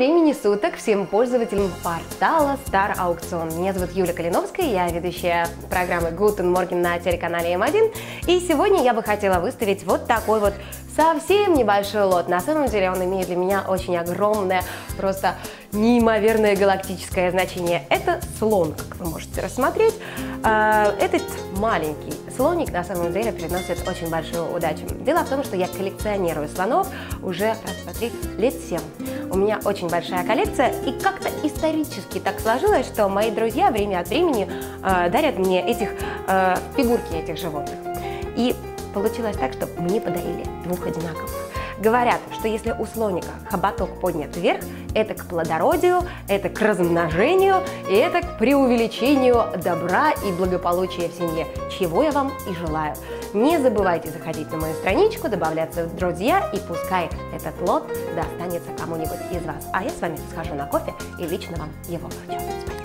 времени суток всем пользователям портала Star Auction. Меня зовут Юля Калиновская, я ведущая программы Guten Morgen на телеканале М1. И сегодня я бы хотела выставить вот такой вот совсем небольшой лот. На самом деле он имеет для меня очень огромное, просто неимоверное галактическое значение. Это слон, как вы можете рассмотреть. А, этот маленький слоник на самом деле приносит очень большую удачу. Дело в том, что я коллекционирую слонов уже, раз, два, три, лет 7. У меня очень большая коллекция, и как-то исторически так сложилось, что мои друзья время от времени э, дарят мне этих э, фигурки этих животных. И получилось так, что мне подарили двух одинаковых. Говорят, что если у слоника хоботок поднят вверх, это к плодородию, это к размножению, и это к преувеличению добра и благополучия в семье, чего я вам и желаю. Не забывайте заходить на мою страничку, добавляться в друзья, и пускай этот лот достанется кому-нибудь из вас. А я с вами схожу на кофе и лично вам его вручу. Спасибо.